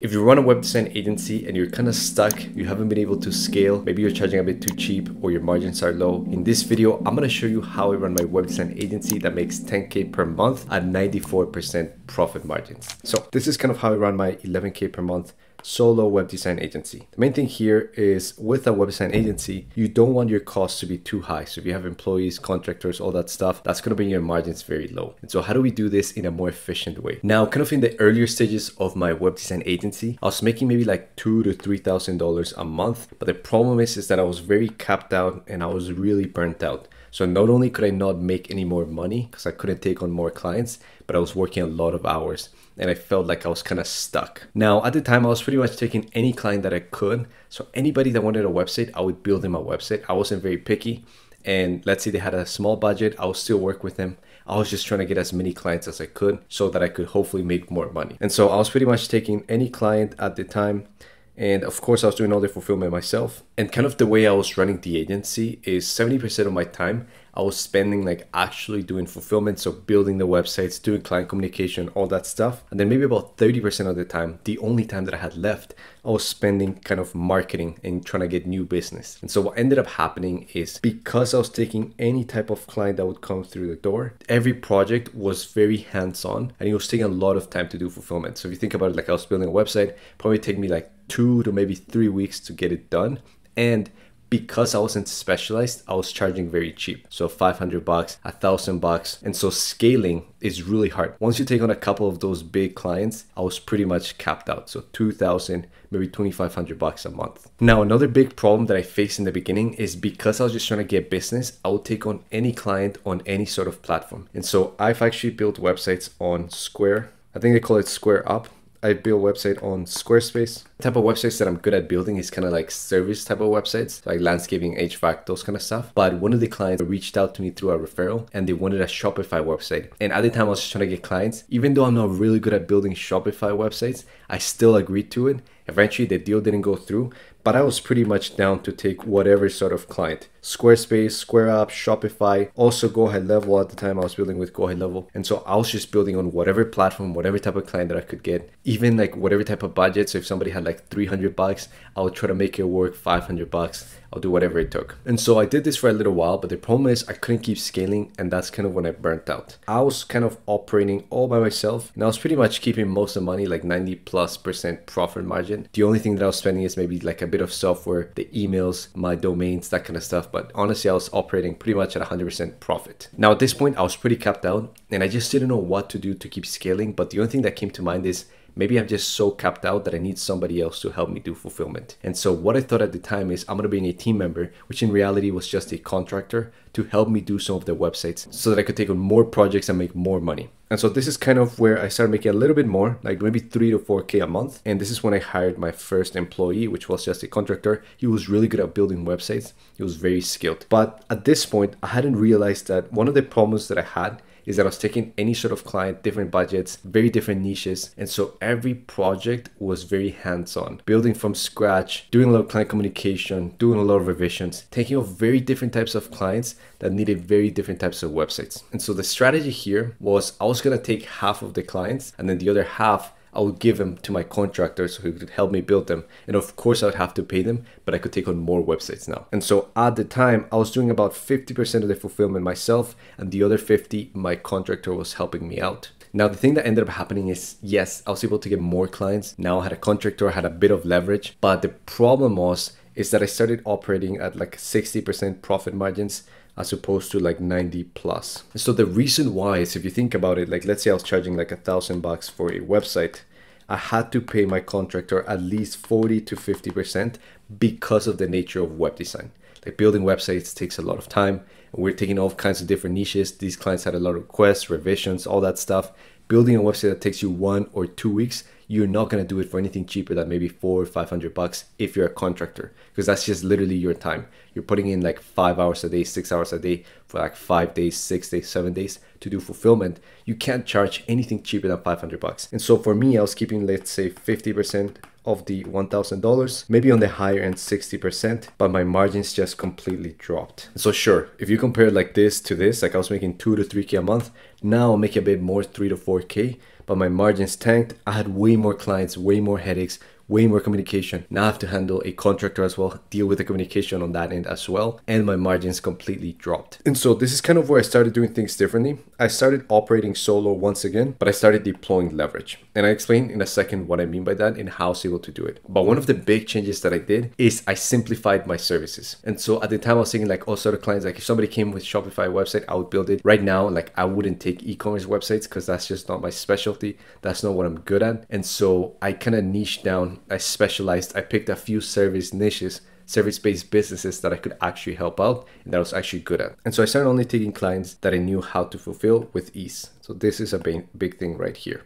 If you run a web design agency and you're kind of stuck, you haven't been able to scale, maybe you're charging a bit too cheap or your margins are low, in this video, I'm gonna show you how I run my web design agency that makes 10K per month at 94% profit margins. So this is kind of how I run my 11K per month solo web design agency. The main thing here is with a web design agency, you don't want your costs to be too high. So if you have employees, contractors, all that stuff, that's going to bring your margins very low. And so how do we do this in a more efficient way? Now, kind of in the earlier stages of my web design agency, I was making maybe like two to three thousand dollars a month. But the problem is, is that I was very capped out and I was really burnt out. So not only could I not make any more money because I couldn't take on more clients, but I was working a lot of hours and I felt like I was kind of stuck. Now, at the time, I was pretty much taking any client that I could. So anybody that wanted a website, I would build them a website. I wasn't very picky. And let's say they had a small budget, I would still work with them. I was just trying to get as many clients as I could so that I could hopefully make more money. And so I was pretty much taking any client at the time and of course, I was doing all the fulfillment myself. And kind of the way I was running the agency is 70% of my time I was spending like actually doing fulfillment, so building the websites, doing client communication, all that stuff. And then maybe about 30% of the time, the only time that I had left, I was spending kind of marketing and trying to get new business. And so what ended up happening is because I was taking any type of client that would come through the door, every project was very hands-on and it was taking a lot of time to do fulfillment. So if you think about it, like I was building a website, probably take me like two to maybe three weeks to get it done. And because I wasn't specialized, I was charging very cheap. So 500 bucks, a thousand bucks. And so scaling is really hard. Once you take on a couple of those big clients, I was pretty much capped out. So 2000, maybe 2500 bucks a month. Now, another big problem that I faced in the beginning is because I was just trying to get business, I would take on any client on any sort of platform. And so I've actually built websites on Square. I think they call it Square Up I build website on Squarespace. The type of websites that I'm good at building is kind of like service type of websites, like landscaping, HVAC, those kind of stuff. But one of the clients reached out to me through a referral and they wanted a Shopify website. And at the time I was just trying to get clients, even though I'm not really good at building Shopify websites, I still agreed to it. Eventually the deal didn't go through, but I was pretty much down to take whatever sort of client. Squarespace, Square Up, Shopify, also Go High Level at the time I was building with Go High Level. And so I was just building on whatever platform, whatever type of client that I could get, even like whatever type of budget. So if somebody had like 300 bucks, I would try to make it work 500 bucks. I'll do whatever it took. And so I did this for a little while, but the problem is I couldn't keep scaling, and that's kind of when I burnt out. I was kind of operating all by myself, and I was pretty much keeping most of the money, like 90 plus percent profit margin. The only thing that I was spending is maybe like a bit of software, the emails, my domains, that kind of stuff. But honestly, I was operating pretty much at 100% profit. Now, at this point, I was pretty capped out, and I just didn't know what to do to keep scaling. But the only thing that came to mind is Maybe I'm just so capped out that I need somebody else to help me do fulfillment. And so what I thought at the time is I'm gonna bring a team member, which in reality was just a contractor, to help me do some of the websites so that I could take on more projects and make more money. And so this is kind of where I started making a little bit more, like maybe three to four K a month. And this is when I hired my first employee, which was just a contractor. He was really good at building websites. He was very skilled. But at this point, I hadn't realized that one of the problems that I had is that I was taking any sort of client, different budgets, very different niches. And so every project was very hands on, building from scratch, doing a lot of client communication, doing a lot of revisions, taking off very different types of clients that needed very different types of websites. And so the strategy here was I was gonna take half of the clients and then the other half I would give them to my contractor so he could help me build them. And of course, I would have to pay them, but I could take on more websites now. And so at the time, I was doing about 50% of the fulfillment myself, and the other 50, my contractor was helping me out. Now, the thing that ended up happening is yes, I was able to get more clients. Now I had a contractor, I had a bit of leverage, but the problem was is that I started operating at like 60% profit margins as opposed to like 90 plus. So the reason why is if you think about it, like let's say I was charging like a thousand bucks for a website, I had to pay my contractor at least 40 to 50% because of the nature of web design. Like building websites takes a lot of time. We're taking all kinds of different niches. These clients had a lot of requests, revisions, all that stuff. Building a website that takes you one or two weeks you're not going to do it for anything cheaper than maybe four or 500 bucks if you're a contractor, because that's just literally your time. You're putting in like five hours a day, six hours a day for like five days, six days, seven days to do fulfillment. You can't charge anything cheaper than 500 bucks. And so for me, I was keeping, let's say 50% of the $1,000, maybe on the higher end 60%, but my margins just completely dropped. So sure, if you compare like this to this, like I was making two to three K a month, now I'll make a bit more, three to four K, but my margins tanked. I had way more clients, way more headaches, way more communication. Now I have to handle a contractor as well, deal with the communication on that end as well, and my margins completely dropped. And so this is kind of where I started doing things differently. I started operating solo once again, but I started deploying leverage. And I explain in a second what I mean by that and how I was able to do it. But one of the big changes that I did is I simplified my services. And so at the time I was thinking like all sort of clients, like if somebody came with Shopify website, I would build it. Right now, like I wouldn't take e-commerce websites because that's just not my specialty. That's not what I'm good at. And so I kind of niched down I specialized, I picked a few service niches, service based businesses that I could actually help out and that I was actually good at. And so I started only taking clients that I knew how to fulfill with ease. So this is a big thing right here.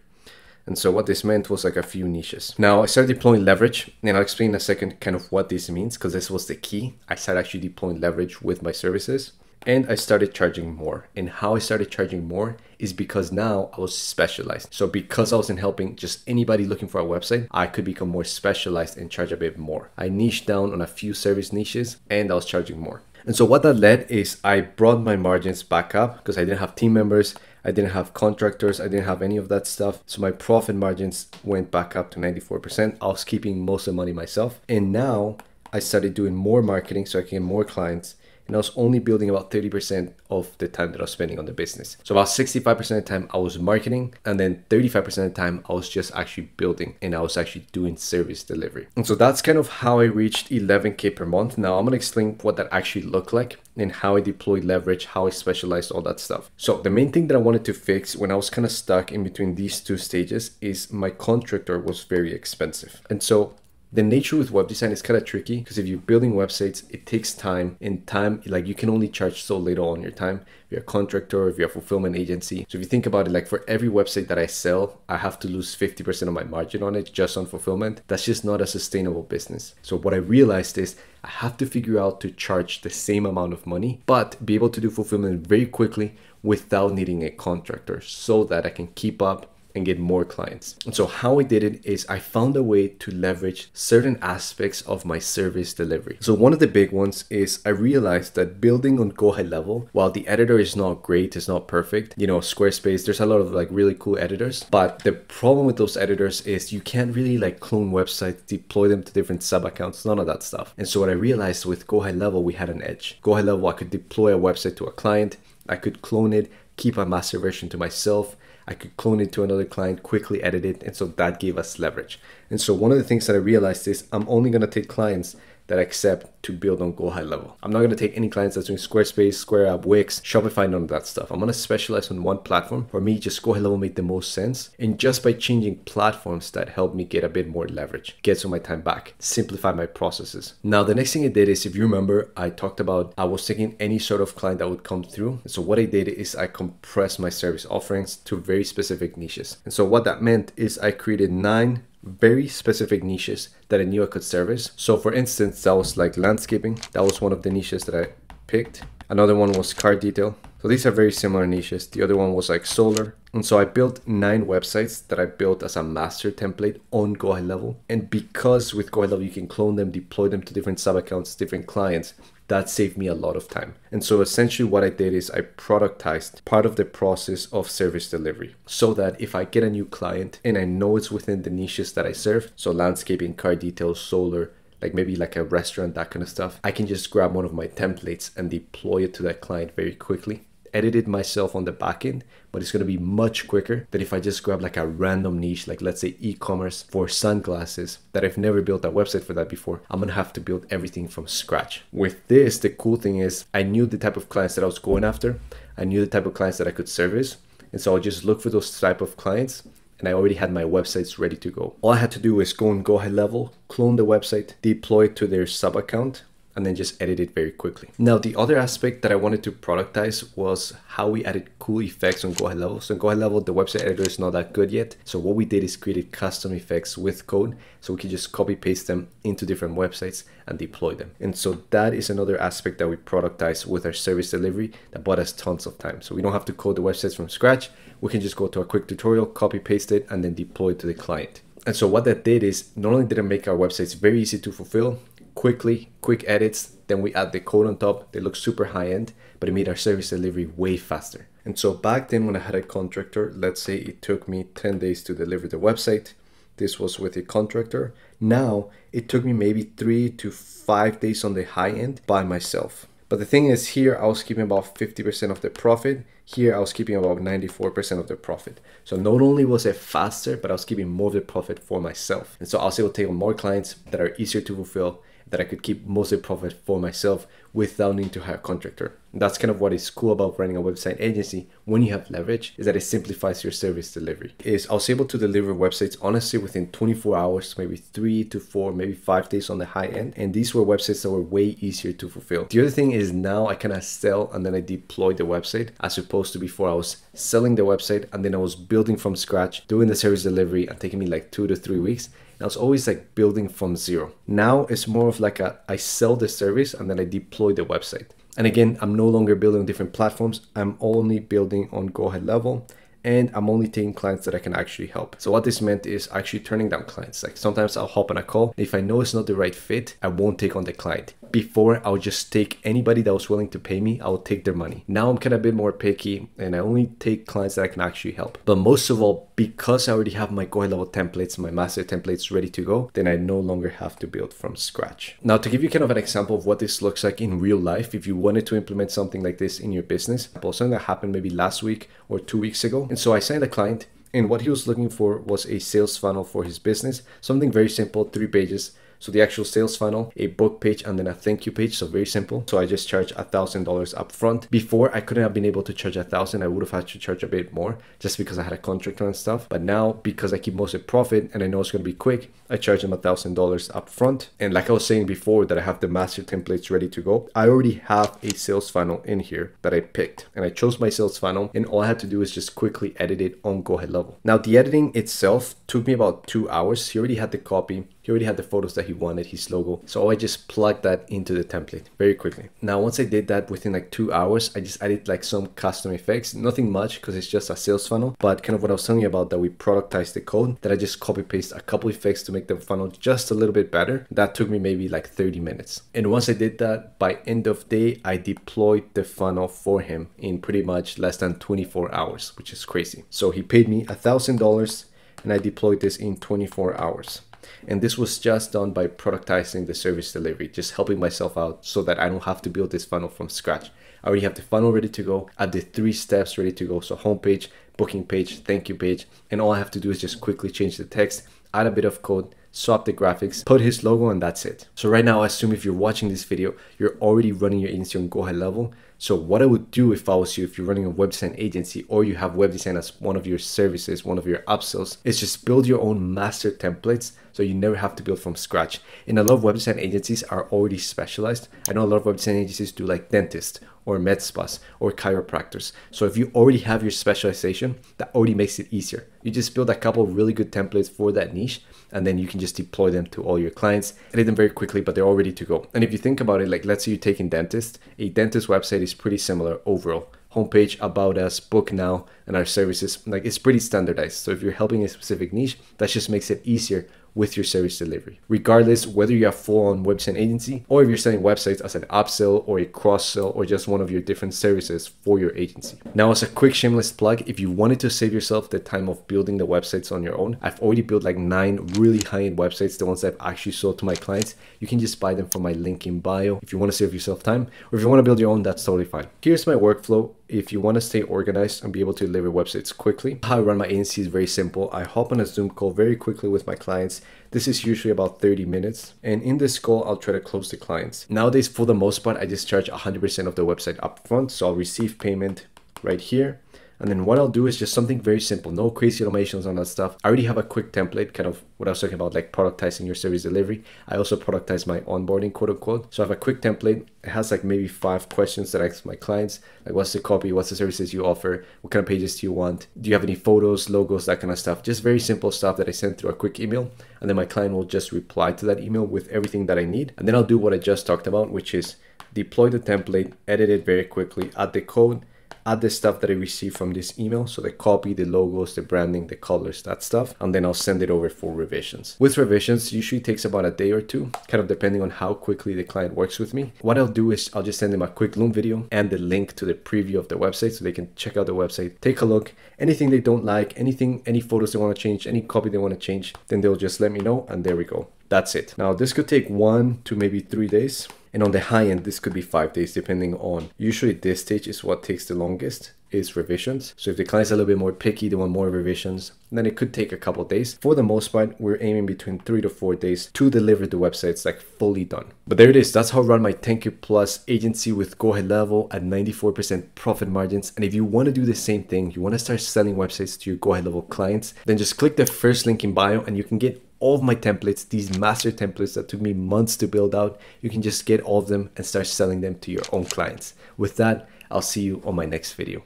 And so what this meant was like a few niches. Now I started deploying leverage and I'll explain in a second kind of what this means because this was the key. I started actually deploying leverage with my services and I started charging more. And how I started charging more is because now I was specialized. So because I wasn't helping just anybody looking for a website, I could become more specialized and charge a bit more. I niched down on a few service niches and I was charging more. And so what that led is I brought my margins back up because I didn't have team members, I didn't have contractors, I didn't have any of that stuff. So my profit margins went back up to 94%. I was keeping most of the money myself. And now I started doing more marketing so I can get more clients and I was only building about 30% of the time that I was spending on the business. So about 65% of the time I was marketing and then 35% of the time I was just actually building and I was actually doing service delivery. And so that's kind of how I reached 11k per month. Now I'm to explain what that actually looked like and how I deployed leverage, how I specialized all that stuff. So the main thing that I wanted to fix when I was kind of stuck in between these two stages is my contractor was very expensive. And so the nature with web design is kind of tricky because if you're building websites, it takes time and time, like you can only charge so little on your time. If you're a contractor, if you're a fulfillment agency. So if you think about it, like for every website that I sell, I have to lose 50% of my margin on it just on fulfillment. That's just not a sustainable business. So what I realized is I have to figure out to charge the same amount of money, but be able to do fulfillment very quickly without needing a contractor so that I can keep up and get more clients. And so how I did it is I found a way to leverage certain aspects of my service delivery. So one of the big ones is I realized that building on Go High Level, while the editor is not great, it's not perfect, you know, Squarespace, there's a lot of like really cool editors, but the problem with those editors is you can't really like clone websites, deploy them to different sub accounts, none of that stuff. And so what I realized with Go High Level, we had an edge. Go High Level, I could deploy a website to a client, I could clone it, keep a master version to myself, I could clone it to another client, quickly edit it, and so that gave us leverage. And so one of the things that I realized is I'm only gonna take clients that accept to build on Go High Level. I'm not going to take any clients that's doing Squarespace, Square Up, Wix, Shopify, none of that stuff. I'm going to specialize on one platform. For me, just Go High Level made the most sense. And just by changing platforms, that helped me get a bit more leverage, get some of my time back, simplify my processes. Now, the next thing I did is, if you remember, I talked about I was taking any sort of client that would come through. So what I did is I compressed my service offerings to very specific niches. And so what that meant is I created nine very specific niches that I knew I could service. So for instance, that was like landscaping. That was one of the niches that I picked. Another one was car detail. So these are very similar niches. The other one was like solar. And so I built nine websites that I built as a master template on Go Level. And because with Go Level, you can clone them, deploy them to different sub accounts, different clients, that saved me a lot of time. And so essentially what I did is I productized part of the process of service delivery so that if I get a new client and I know it's within the niches that I serve, so landscaping, car details, solar, like maybe like a restaurant, that kind of stuff, I can just grab one of my templates and deploy it to that client very quickly edit it myself on the back end, but it's going to be much quicker than if I just grab like a random niche, like let's say e-commerce for sunglasses that I've never built a website for that before. I'm going to have to build everything from scratch. With this, the cool thing is I knew the type of clients that I was going after. I knew the type of clients that I could service. And so I'll just look for those type of clients and I already had my websites ready to go. All I had to do is go and go high level, clone the website, deploy it to their sub account, and then just edit it very quickly. Now, the other aspect that I wanted to productize was how we added cool effects on Go High Level. So in Go High Level, the website editor is not that good yet. So what we did is created custom effects with code. So we can just copy paste them into different websites and deploy them. And so that is another aspect that we productize with our service delivery that bought us tons of time. So we don't have to code the websites from scratch. We can just go to a quick tutorial, copy paste it, and then deploy it to the client. And so what that did is not only did it make our websites very easy to fulfill, quickly, quick edits. Then we add the code on top. They look super high end, but it made our service delivery way faster. And so back then when I had a contractor, let's say it took me 10 days to deliver the website. This was with a contractor. Now it took me maybe three to five days on the high end by myself. But the thing is here, I was keeping about 50% of the profit. Here, I was keeping about 94% of the profit. So not only was it faster, but I was keeping more of the profit for myself. And so I was able to take on more clients that are easier to fulfill that I could keep most of the profit for myself without needing to hire a contractor. That's kind of what is cool about running a website agency when you have leverage is that it simplifies your service delivery. Is I was able to deliver websites honestly within 24 hours, maybe three to four, maybe five days on the high end. And these were websites that were way easier to fulfill. The other thing is now I kind of sell and then I deploy the website as opposed to before I was selling the website and then I was building from scratch, doing the service delivery and taking me like two to three weeks. I was always like building from zero. Now it's more of like a I sell the service and then I deploy the website. And again, I'm no longer building on different platforms. I'm only building on Go High Level and I'm only taking clients that I can actually help. So what this meant is actually turning down clients. Like sometimes I'll hop on a call. And if I know it's not the right fit, I won't take on the client. Before I would just take anybody that was willing to pay me, I would take their money. Now I'm kind of a bit more picky and I only take clients that I can actually help. But most of all, because I already have my go level templates, my master templates ready to go, then I no longer have to build from scratch. Now to give you kind of an example of what this looks like in real life, if you wanted to implement something like this in your business, something that happened maybe last week or two weeks ago. And so I signed a client and what he was looking for was a sales funnel for his business, something very simple, three pages so the actual sales funnel, a book page, and then a thank you page. So very simple. So I just charge a thousand dollars up front. Before I couldn't have been able to charge a thousand. I would have had to charge a bit more just because I had a contract and stuff. But now because I keep most of profit and I know it's gonna be quick, I charge them a thousand dollars up front. And like I was saying before that I have the master templates ready to go. I already have a sales funnel in here that I picked and I chose my sales funnel and all I had to do is just quickly edit it on Go High Level. Now the editing itself took me about two hours. He already had the copy. He already had the photos that he wanted, his logo. So I just plugged that into the template very quickly. Now, once I did that within like two hours, I just added like some custom effects. Nothing much because it's just a sales funnel, but kind of what I was telling you about that we productized the code that I just copy paste a couple effects to make the funnel just a little bit better. That took me maybe like 30 minutes. And once I did that, by end of day, I deployed the funnel for him in pretty much less than 24 hours, which is crazy. So he paid me a thousand dollars and I deployed this in 24 hours. And this was just done by productizing the service delivery, just helping myself out so that I don't have to build this funnel from scratch. I already have the funnel ready to go. I have the three steps ready to go. So homepage, booking page, thank you page. And all I have to do is just quickly change the text, add a bit of code, swap the graphics, put his logo, and that's it. So right now, I assume if you're watching this video, you're already running your agency on Go High Level. So what I would do if I was you, if you're running a web design agency or you have web design as one of your services, one of your upsells, is just build your own master templates so you never have to build from scratch. And a lot of web design agencies are already specialized. I know a lot of web design agencies do like dentists or med spas or chiropractors. So if you already have your specialization, that already makes it easier. You just build a couple really good templates for that niche and then you can just deploy them to all your clients, edit them very quickly, but they're all ready to go. And if you think about it, like let's say you're taking dentist, a dentist website is pretty similar overall. Homepage, about us, book now, and our services, like it's pretty standardized. So if you're helping a specific niche, that just makes it easier with your service delivery. Regardless whether you have full on website agency or if you're selling websites as an upsell or a cross sell or just one of your different services for your agency. Now, as a quick shameless plug, if you wanted to save yourself the time of building the websites on your own, I've already built like nine really high end websites, the ones I've actually sold to my clients. You can just buy them from my link in bio if you want to save yourself time, or if you want to build your own, that's totally fine. Here's my workflow if you want to stay organized and be able to deliver websites quickly. How I run my agency is very simple. I hop on a Zoom call very quickly with my clients. This is usually about 30 minutes. And in this call, I'll try to close the clients. Nowadays, for the most part, I just charge 100% of the website upfront. So I'll receive payment right here. And then what I'll do is just something very simple, no crazy automations on that stuff. I already have a quick template, kind of what I was talking about, like productizing your service delivery. I also productize my onboarding, quote unquote. So I have a quick template. It has like maybe five questions that I ask my clients, like what's the copy, what's the services you offer, what kind of pages do you want, do you have any photos, logos, that kind of stuff. Just very simple stuff that I send through a quick email. And then my client will just reply to that email with everything that I need. And then I'll do what I just talked about, which is deploy the template, edit it very quickly, add the code, add the stuff that I received from this email. So the copy, the logos, the branding, the colors, that stuff. And then I'll send it over for revisions. With revisions, usually takes about a day or two, kind of depending on how quickly the client works with me. What I'll do is I'll just send them a quick Loom video and the link to the preview of the website so they can check out the website, take a look. Anything they don't like, anything, any photos they want to change, any copy they want to change, then they'll just let me know and there we go. That's it. Now this could take one to maybe three days. And on the high end, this could be five days, depending on, usually this stage is what takes the longest is revisions. So if the client's a little bit more picky, they want more revisions, then it could take a couple days. For the most part, we're aiming between three to four days to deliver the websites like fully done. But there it is. That's how I run my 10K plus agency with Go High Level at 94% profit margins. And if you want to do the same thing, you want to start selling websites to your Go High Level clients, then just click the first link in bio and you can get all of my templates, these master templates that took me months to build out, you can just get all of them and start selling them to your own clients. With that, I'll see you on my next video.